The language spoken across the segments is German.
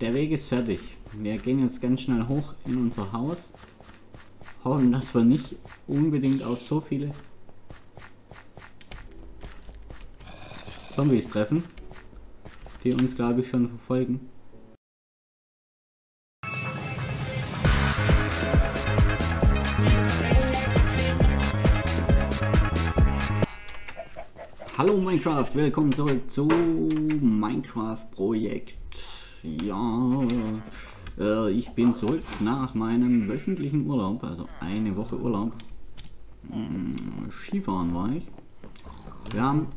der Weg ist fertig. Wir gehen jetzt ganz schnell hoch in unser Haus. Hoffen, dass wir nicht unbedingt auf so viele Zombies treffen, die uns, glaube ich, schon verfolgen. Hallo Minecraft, willkommen zurück zu Minecraft Projekt. Ja, äh, ich bin zurück nach meinem wöchentlichen Urlaub, also eine Woche Urlaub. Hm, Skifahren war ich. Wir haben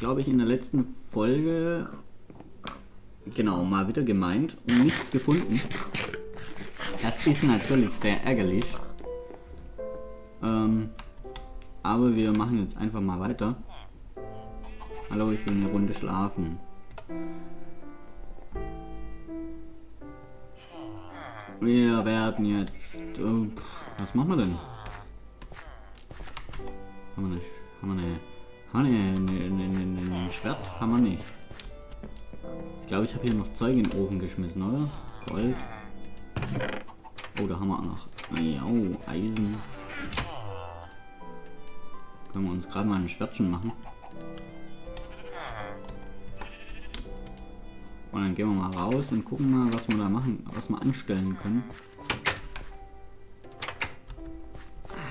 glaube ich, in der letzten Folge genau mal wieder gemeint und nichts gefunden. Das ist natürlich sehr ärgerlich. Ähm, aber wir machen jetzt einfach mal weiter. Hallo, ich will eine Runde schlafen. Wir werden jetzt... Oh, was machen wir denn? Haben wir eine... Haben wir eine Ah, ne, ne, ne, ne, ne, Schwert haben wir nicht. Ich glaube, ich habe hier noch Zeug in den Ofen geschmissen, oder? Gold. Oh, da haben wir auch noch. Ja, oh, Eisen. Können wir uns gerade mal ein Schwertchen machen. Und dann gehen wir mal raus und gucken mal, was wir da machen, was wir anstellen können.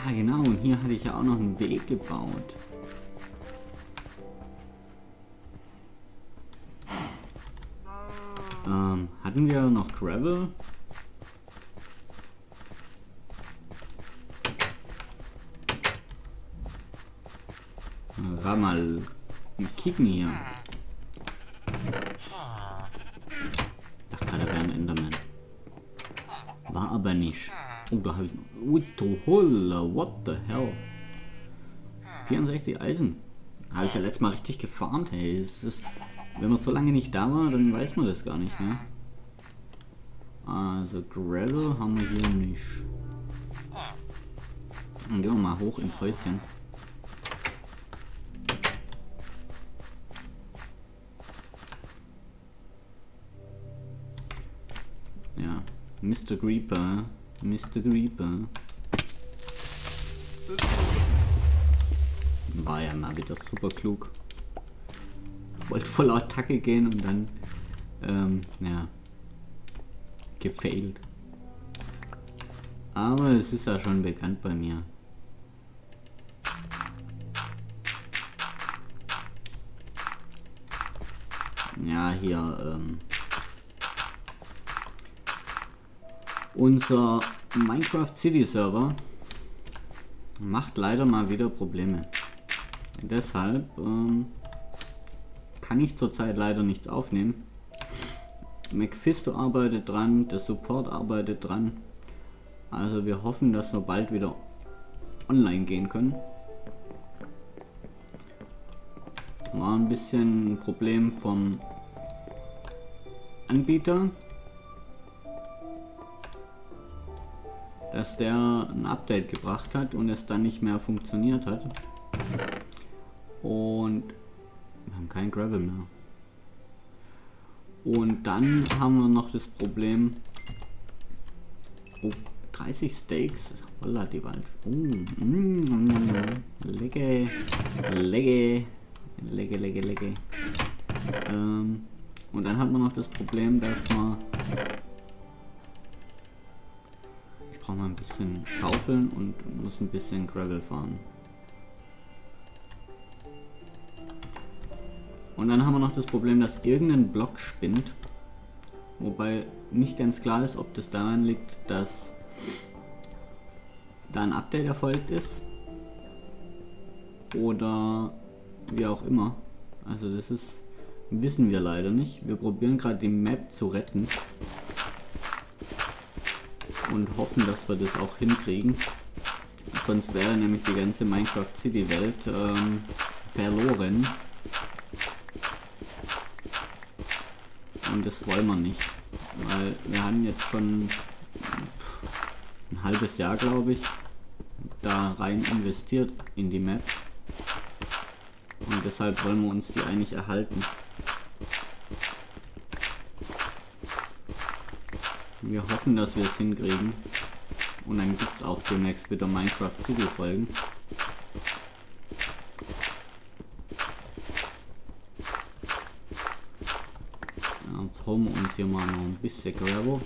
Ah, genau, und hier hatte ich ja auch noch einen Weg gebaut. Ähm, hatten wir noch Gravel? War mal kicken hier. Dachte gerade, wäre ein Enderman. War aber nicht. Oh, da Holle, what the hell? 64 Eisen. Habe ich ja letztes Mal richtig gefarmt, hey. Ist wenn man so lange nicht da war, dann weiß man das gar nicht mehr. Also Gravel haben wir hier nicht. Dann gehen wir mal hoch ins Häuschen. Ja, Mr. Creeper, Mr. Creeper. Wieder super klug wollte voll Attacke gehen und dann, ähm, ja, gefailt. Aber es ist ja schon bekannt bei mir. Ja, hier, ähm, unser Minecraft City Server macht leider mal wieder Probleme. Deshalb, ähm, kann ich zurzeit leider nichts aufnehmen. Mephisto arbeitet dran, der Support arbeitet dran. Also wir hoffen, dass wir bald wieder online gehen können. War ein bisschen ein Problem vom Anbieter, dass der ein Update gebracht hat und es dann nicht mehr funktioniert hat. Und wir haben kein Gravel mehr. Und dann haben wir noch das Problem. Oh, 30 Steaks. Holla die Wald. Oh, mm, lecke, lecke, lecke, lecke, lecke. Ähm, und dann hat man noch das Problem, dass man ich brauche mal ein bisschen Schaufeln und muss ein bisschen Gravel fahren. Und dann haben wir noch das Problem, dass irgendein Block spinnt. Wobei nicht ganz klar ist, ob das daran liegt, dass da ein Update erfolgt ist. Oder wie auch immer. Also das ist wissen wir leider nicht. Wir probieren gerade die Map zu retten. Und hoffen, dass wir das auch hinkriegen. Sonst wäre nämlich die ganze Minecraft City Welt ähm, verloren. Wir nicht. Weil wir haben jetzt schon ein halbes Jahr, glaube ich, da rein investiert in die Map. Und deshalb wollen wir uns die eigentlich erhalten. Wir hoffen, dass wir es hinkriegen. Und dann gibt es auch demnächst wieder Minecraft City Folgen. Ja, jetzt holen wir uns hier mal noch ein bisschen Gravel.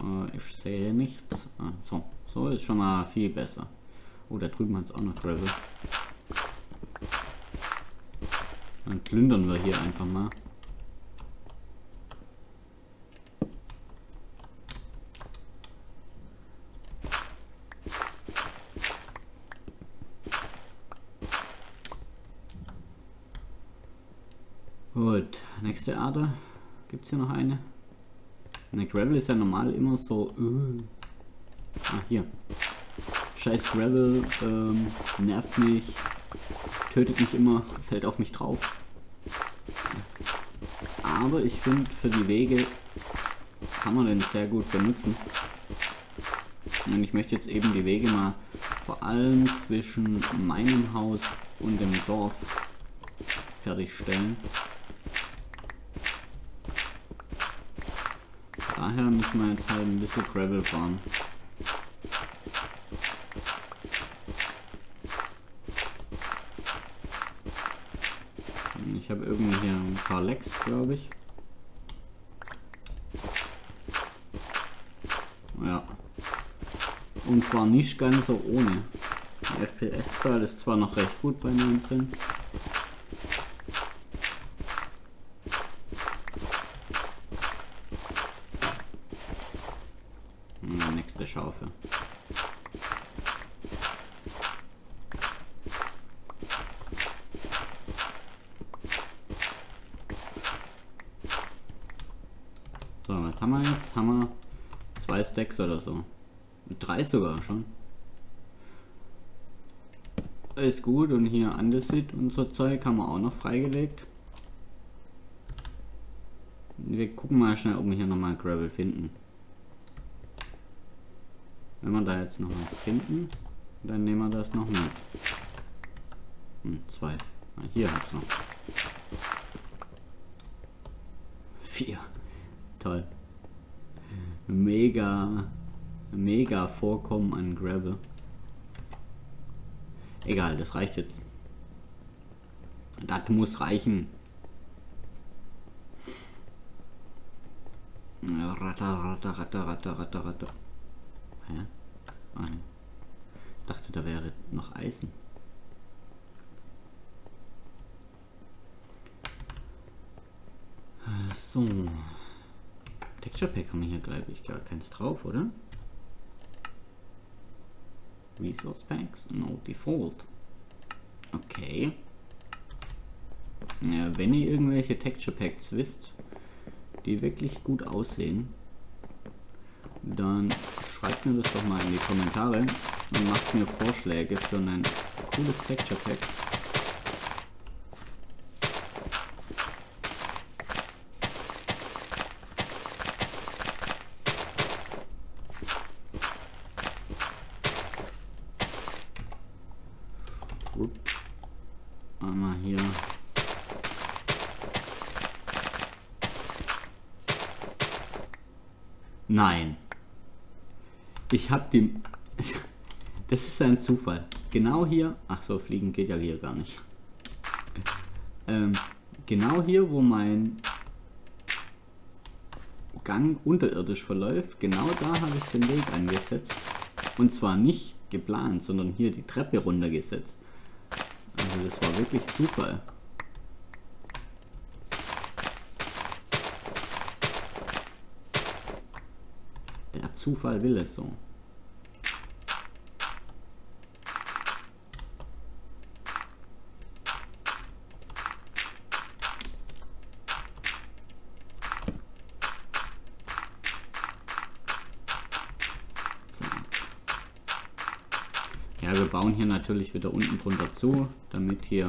Äh, ich sehe nichts. Ah, so, so ist schon mal viel besser. Oh, da drüben hat es auch noch Gravel. Dann plündern wir hier einfach mal. Gut, Ader. Gibt es hier noch eine? Ne, Gravel ist ja normal immer so. Uh. Ah, hier. Scheiß Gravel ähm, nervt mich, tötet mich immer, fällt auf mich drauf. Aber ich finde, für die Wege kann man den sehr gut benutzen. Und ich möchte jetzt eben die Wege mal vor allem zwischen meinem Haus und dem Dorf fertigstellen. Daher müssen wir jetzt halt ein bisschen Gravel fahren. Ich habe irgendwie hier ein paar Lecks, glaube ich. Ja. Und zwar nicht ganz so ohne. Die FPS-Zahl ist zwar noch recht gut bei 19. nächste Schaufel. So, was haben wir jetzt? Haben wir zwei Stacks oder so. Drei sogar schon. Ist gut und hier Andesit und so Zeug haben wir auch noch freigelegt. Wir gucken mal schnell, ob wir hier nochmal Gravel finden. Wenn wir da jetzt noch was finden, dann nehmen wir das noch mit. Hm, zwei. Ah, hier es noch. Vier. Toll. Mega, mega Vorkommen an Gravel. Egal, das reicht jetzt. Das muss reichen. Ratter, ratter, ratter, ratter, ratter, ratter. Hä? Ah, dachte, da wäre noch Eisen. So. Texture Pack haben wir hier, glaube ich, gar keins drauf, oder? Resource Packs? No Default. Okay. Ja, wenn ihr irgendwelche Texture Packs wisst, die wirklich gut aussehen, dann schreibt mir das doch mal in die Kommentare und macht mir Vorschläge für ein cooles Texture Pack. Einmal hier Nein. Ich habe die... Das ist ein Zufall. Genau hier... Ach so, fliegen geht ja hier gar nicht. Ähm, genau hier, wo mein Gang unterirdisch verläuft, genau da habe ich den Weg angesetzt. Und zwar nicht geplant, sondern hier die Treppe runtergesetzt. Also das war wirklich Zufall. Der Zufall will es so. Ja, wir bauen hier natürlich wieder unten drunter zu, damit hier...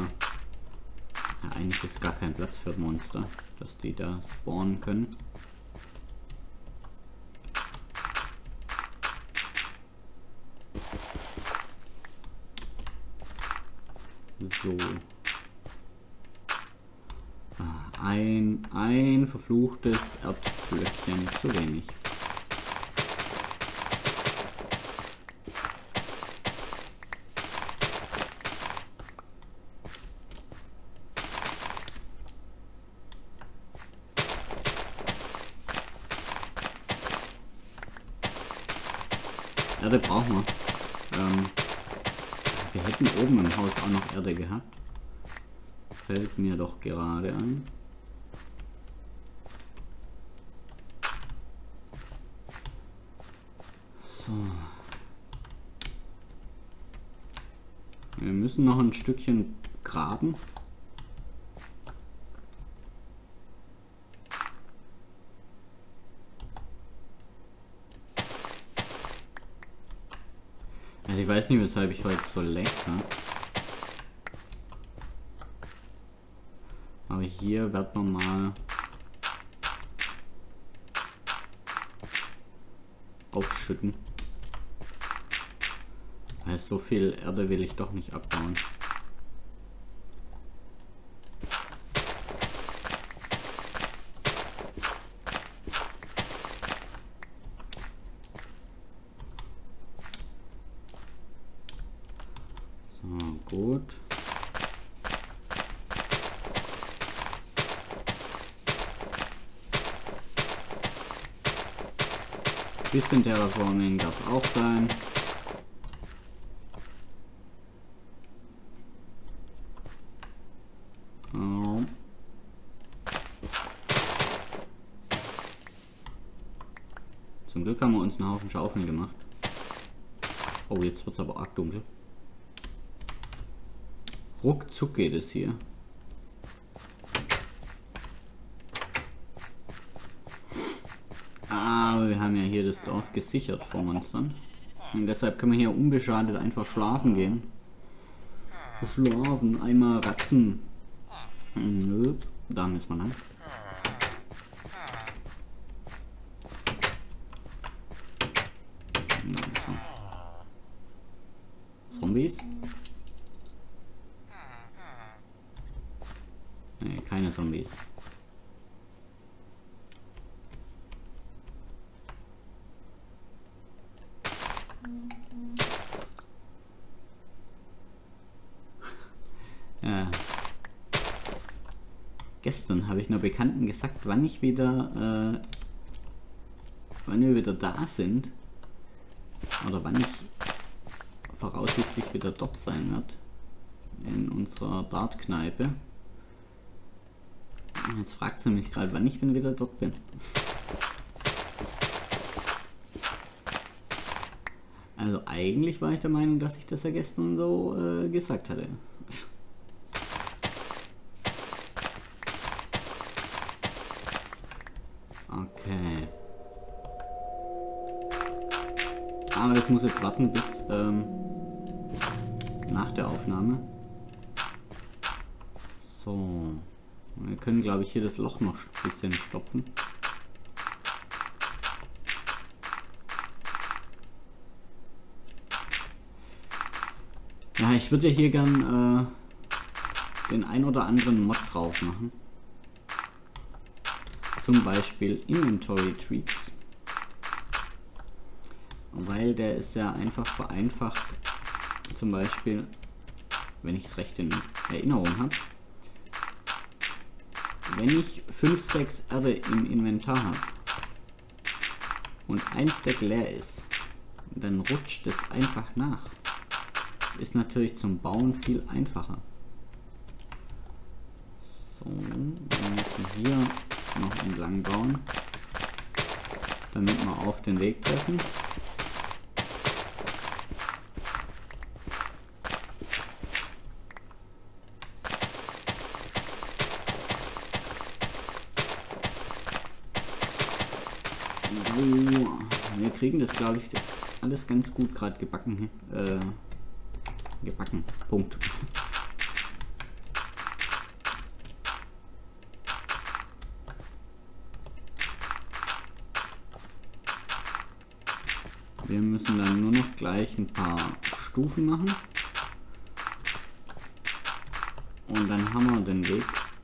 Ja, eigentlich ist gar kein Platz für Monster, dass die da spawnen können. So. Ein, ein verfluchtes Erdblöckchen zu wenig. Erde brauchen wir. Ähm, wir hätten oben im Haus auch noch Erde gehabt. Fällt mir doch gerade ein. So. Wir müssen noch ein Stückchen graben. Also ich weiß nicht, weshalb ich heute so lag habe. Aber hier wird man mal aufschütten. Weil so viel Erde will ich doch nicht abbauen. Gut. Bisschen Terraforming darf auch sein. Oh. Zum Glück haben wir uns einen Haufen Schaufeln gemacht. Oh, jetzt wird es aber arg dunkel. Ruckzuck geht es hier. Aber wir haben ja hier das Dorf gesichert vor Monstern. Und deshalb können wir hier unbeschadet einfach schlafen gehen. Schlafen, einmal ratzen. Nö, da müssen wir lang. Zombies? Nee, keine Zombies. Gestern habe ich einer Bekannten gesagt, wann ich wieder, äh, wann wir wieder da sind. Oder wann ich voraussichtlich wieder dort sein wird. In unserer Dartkneipe. Jetzt fragt sie mich gerade, wann ich denn wieder dort bin. Also eigentlich war ich der Meinung, dass ich das ja gestern so äh, gesagt hatte. Okay. Aber das muss jetzt warten bis ähm, nach der Aufnahme. So. Wir können, glaube ich, hier das Loch noch ein bisschen stopfen. Ja, ich würde hier gern äh, den ein oder anderen Mod drauf machen. Zum Beispiel Inventory Tweaks. Weil der ist ja einfach vereinfacht. Zum Beispiel, wenn ich es recht in Erinnerung habe. Wenn ich 5 Stacks Erde im Inventar habe und ein Stack leer ist, dann rutscht es einfach nach. Ist natürlich zum Bauen viel einfacher. So, wir müssen hier noch entlang bauen, damit wir auf den Weg treffen. So, wir kriegen das, glaube ich, alles ganz gut gerade gebacken. Äh, gebacken. Punkt. Wir müssen dann nur noch gleich ein paar Stufen machen. Und dann haben wir den Weg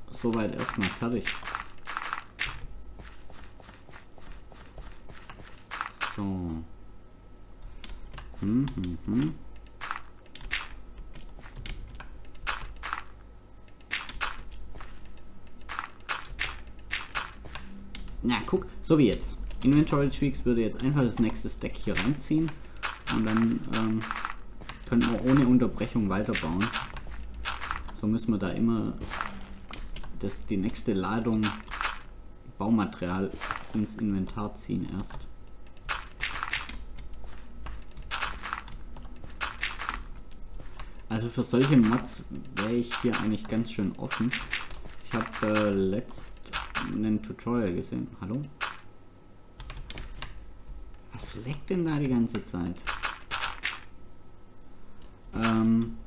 soweit erstmal fertig. So. Hm, hm, hm. Na, guck, so wie jetzt. Inventory Tweaks würde jetzt einfach das nächste Stack hier reinziehen und dann ähm, könnten wir ohne Unterbrechung weiterbauen. So müssen wir da immer das, die nächste Ladung Baumaterial ins Inventar ziehen erst. Also für solche Mods wäre ich hier eigentlich ganz schön offen. Ich habe äh, letzt ein Tutorial gesehen. Hallo? Was leckt denn da die ganze Zeit? Ähm,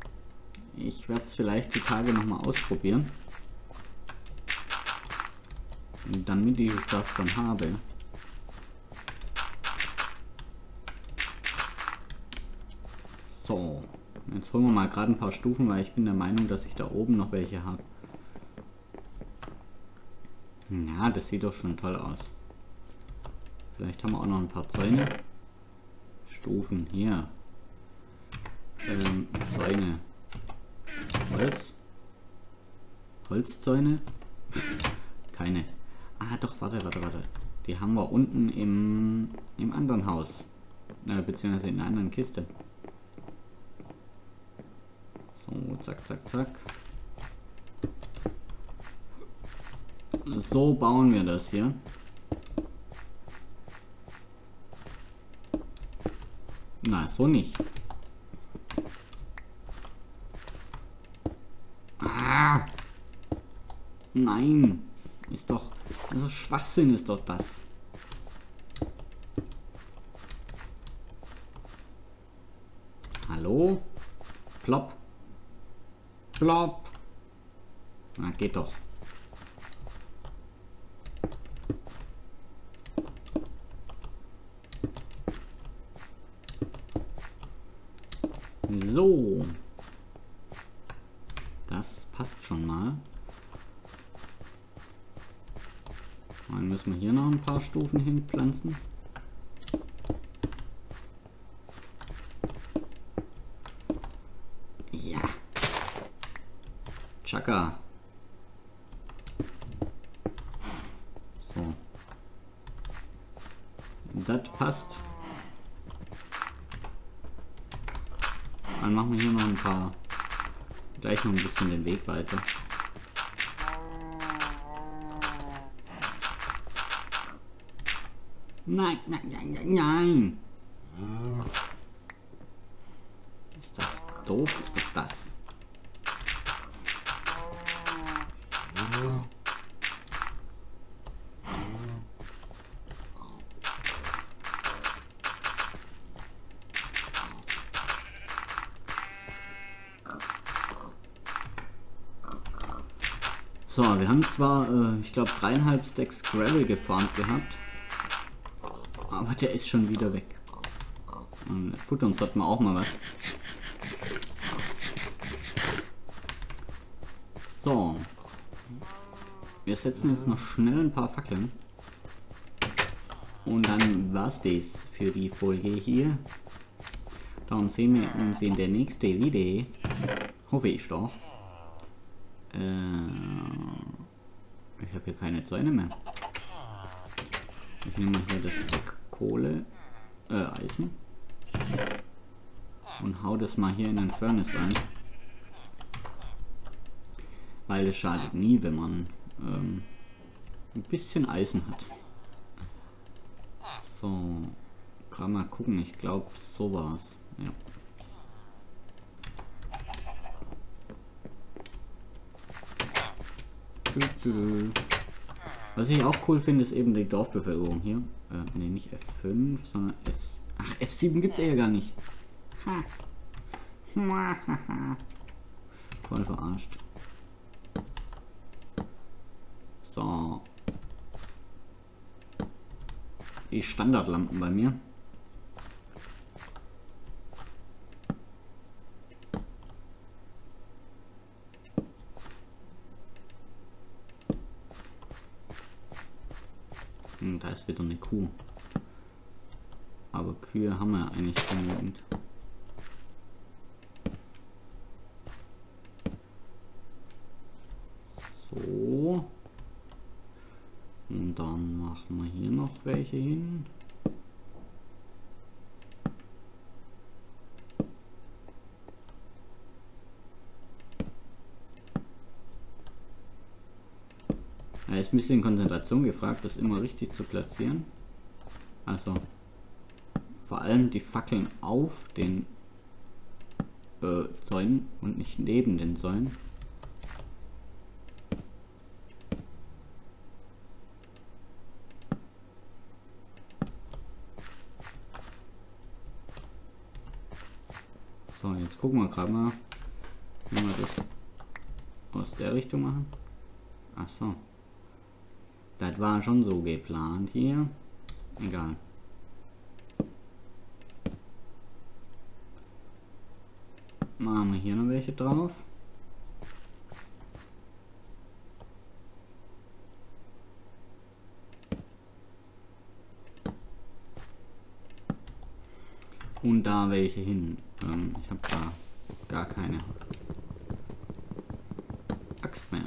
ich werde es vielleicht die Tage nochmal ausprobieren. Damit ich das dann habe. So. Jetzt holen wir mal gerade ein paar Stufen, weil ich bin der Meinung, dass ich da oben noch welche habe. Ja, das sieht doch schon toll aus. Vielleicht haben wir auch noch ein paar Zäune. Stufen hier. Ähm, Zäune. Holz. Holzzäune. Keine. Ah, doch, warte, warte, warte. Die haben wir unten im, im anderen Haus. Äh, beziehungsweise in einer anderen Kiste. So, zack, zack, zack. So bauen wir das hier. Na, so nicht. Ah! Nein! Ist doch... Also Schwachsinn ist doch das. Hallo? Plopp. Plopp. Na, geht doch. So. Das passt schon mal. Dann müssen wir hier noch ein paar Stufen hinpflanzen. Ja. Chaka. So. Das passt. Dann machen wir hier noch ein paar, gleich noch ein bisschen den Weg weiter. Nein, nein, nein, nein, nein. Ist doch doof, ist doch das. So, wir haben zwar, äh, ich glaube, dreieinhalb Stacks Gravel gefarmt gehabt. Aber der ist schon wieder weg. Und futtern sollten wir auch mal was. So. Wir setzen jetzt noch schnell ein paar Fackeln. Und dann war's das für die Folge hier. Dann sehen wir uns in der nächsten Video. Hoffe ich doch. Äh, ich habe hier keine Zäune mehr. Ich nehme hier das Stück Kohle, äh, Eisen. Und hau das mal hier in den Furnace rein. Weil es schadet nie, wenn man ähm, ein bisschen Eisen hat. So, kann mal gucken. Ich glaube, so war's. Ja. Was ich auch cool finde, ist eben die Dorfbevölkerung hier. Äh, ne, nicht F5, sondern F... Ach, F7 gibt's ja gar nicht. Ha. Voll verarscht. So. Die Standardlampen bei mir. Hm, da ist wieder eine Kuh. Aber Kühe haben wir eigentlich genügend. So. Und dann machen wir hier noch welche hin. Ein bisschen Konzentration gefragt, das immer richtig zu platzieren. Also vor allem die Fackeln auf den äh, Zäunen und nicht neben den Zäunen. So, jetzt gucken wir gerade mal, wie wir das aus der Richtung machen. Ach so. Das war schon so geplant hier. Egal. Machen wir hier noch welche drauf. Und da welche hin. Ähm, ich habe da gar keine Axt mehr.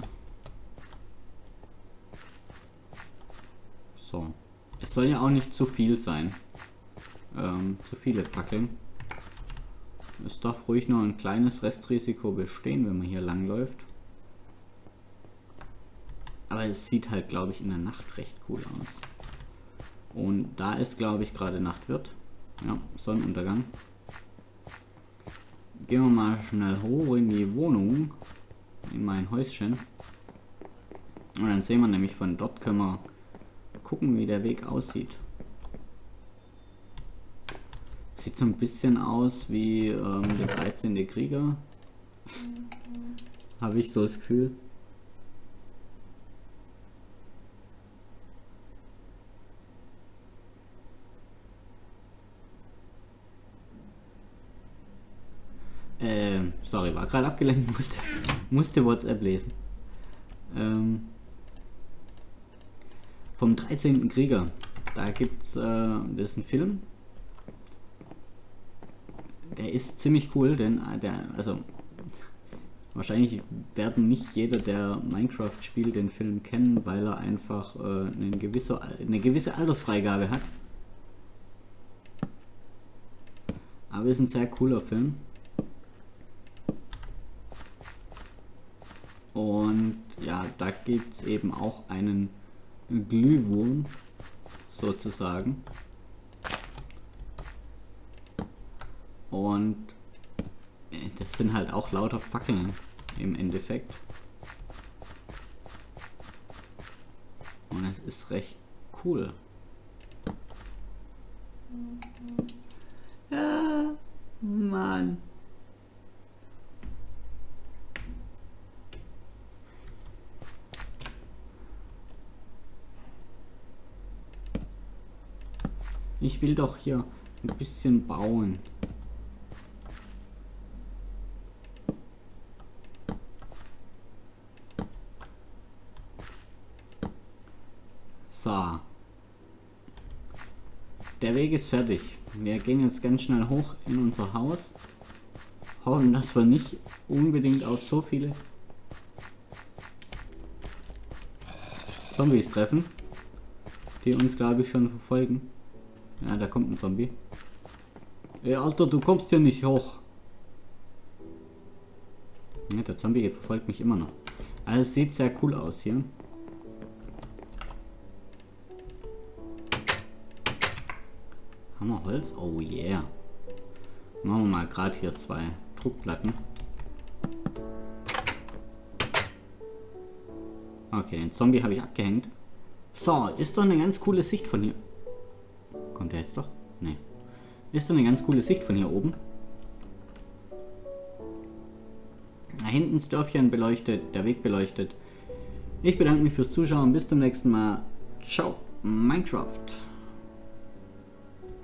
So. Es soll ja auch nicht zu viel sein. Ähm, zu viele Fackeln. Es darf ruhig noch ein kleines Restrisiko bestehen, wenn man hier langläuft. Aber es sieht halt, glaube ich, in der Nacht recht cool aus. Und da es, glaube ich, gerade Nacht wird, ja, Sonnenuntergang, gehen wir mal schnell hoch in die Wohnung, in mein Häuschen. Und dann sehen wir nämlich von dort können wir gucken, wie der Weg aussieht. Sieht so ein bisschen aus wie ähm, der 13. Krieger. Habe ich so das Gefühl. Ähm, sorry, war gerade abgelenkt, musste, musste WhatsApp lesen. Ähm, vom 13. Krieger. Da gibt's, äh, das ist ein Film. Der ist ziemlich cool, denn äh, der, also wahrscheinlich werden nicht jeder, der Minecraft spielt, den Film kennen, weil er einfach äh, eine, gewisse, eine gewisse Altersfreigabe hat. Aber ist ein sehr cooler Film. Und ja, da gibt es eben auch einen Glühwurm sozusagen. Und äh, das sind halt auch lauter Fackeln im Endeffekt. Und es ist recht cool. Ja, Mann. Ich will doch hier ein bisschen bauen. So. Der Weg ist fertig. Wir gehen jetzt ganz schnell hoch in unser Haus. Hoffen, dass wir nicht unbedingt auf so viele Zombies treffen, die uns, glaube ich, schon verfolgen. Ja, da kommt ein Zombie. Ey, Alter, du kommst hier nicht hoch. Ja, der Zombie verfolgt mich immer noch. Also es sieht sehr cool aus hier. Haben wir Holz? Oh yeah. Machen wir mal gerade hier zwei Druckplatten. Okay, den Zombie habe ich abgehängt. So, ist doch eine ganz coole Sicht von hier. Kommt der jetzt doch? Nee. Ist doch eine ganz coole Sicht von hier oben. Da hinten das Dörfchen beleuchtet, der Weg beleuchtet. Ich bedanke mich fürs Zuschauen. Bis zum nächsten Mal. Ciao, Minecraft.